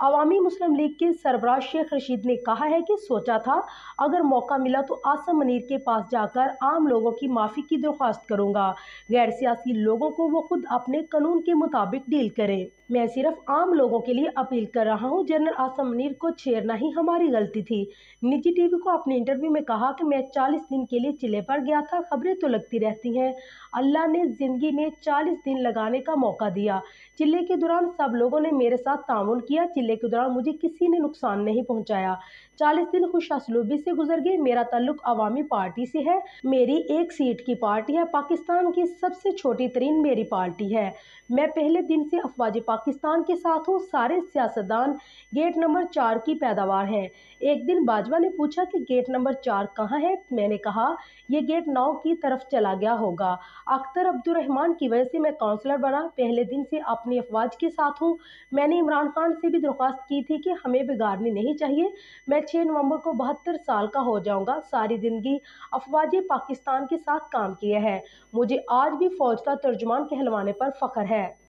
अवामी मुस्लिम league के सरबराज शेख रशीद ने कहा है कि सोचा था, अगर मौका मिला तो आसम मनीर के पास जाकर आम लोगों की माफ़ी की दरख्वास्त करूँगा। गैर सियासी लोगों को वो खुद अपने कानून के मुताबिक डील करें। मैं सिर्फ़ आम लोगों के लिए अपील कर रहा हूँ, जनरल आसम मनीर को छेड़ना ही हमारी गलती थी। निजी टीवी को अपने इंटरव्यू में कहा कि मैं 40 दिन के लिए चिल्ले पर गया था, खबरें तो लगती रहती हैं। अल्लाह ने ज़िंदगी में 40 दिन लगाने का मौका दिया। चिल्ले के दौरान सब लोगों ने मेरे साथ ताउन किया, चिल्ले के दौरान मुझे किसी ने नुकसान नहीं पहुँचाया। चालीस दिन खुश असलूबी से गुजर गए, मेरा ताल्लुक अवामी पार्टी से है। मेरी एक सीट की पार्टी है, पाकिस्तान की सबसे छोटी तरीन मेरी पार्टी है। मैं पहले दिन से अफवाज पाकिस्तान के साथ हूँ, सारे सियासतदान गेट नंबर चार की पैदावार हैं। एक दिन बाजवा ने पूछा कि गेट नंबर चार कहाँ है? मैंने कहा यह गेट नौ की तरफ़ चला गया होगा। अख्तर अब्दुलरहमान की वजह से मैं काउंसलर बना। पहले दिन से अपनी अफवाज के साथ हूँ। मैंने इमरान खान से भी दरख्वास्त की थी कि हमें बिगाड़नी नहीं चाहिए। मैं छः नवंबर को बहत्तर साल का हो जाऊँगा। सारी ज़िंदगी अफवाज पाकिस्तान के साथ काम किया है। मुझे आज भी फ़ौज का तर्जुमान कहलवाने पर फ़ख्र है।